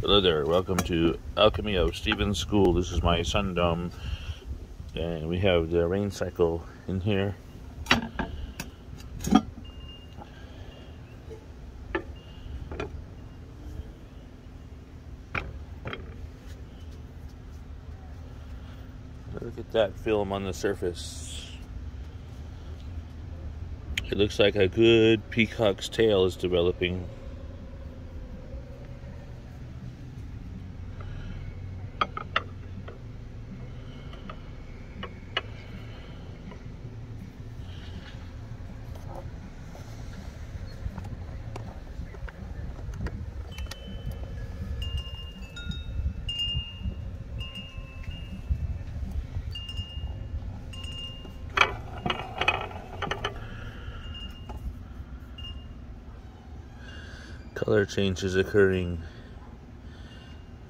Hello there, welcome to Alchemy of Steven School. This is my sun dome, and we have the rain cycle in here. Look at that film on the surface. It looks like a good peacock's tail is developing. Color changes occurring.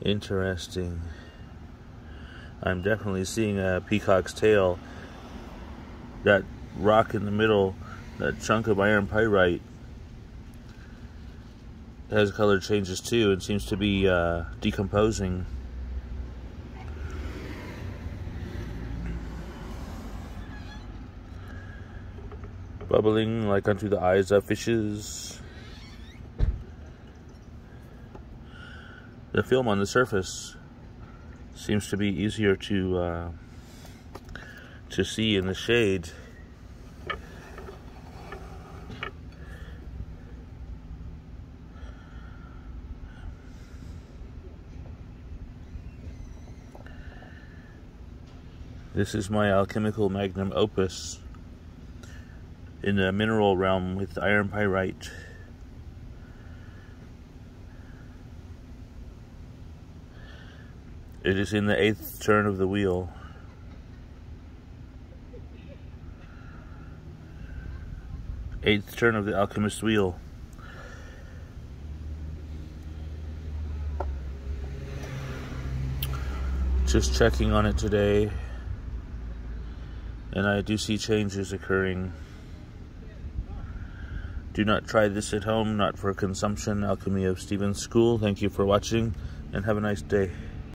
Interesting. I'm definitely seeing a peacock's tail. That rock in the middle, that chunk of iron pyrite, has color changes too and seems to be uh, decomposing. Bubbling like unto the eyes of fishes. The film on the surface seems to be easier to uh, to see in the shade. This is my alchemical magnum opus in the mineral realm with iron pyrite. It is in the eighth turn of the wheel. Eighth turn of the alchemist's wheel. Just checking on it today. And I do see changes occurring. Do not try this at home, not for consumption. Alchemy of Steven School. Thank you for watching and have a nice day.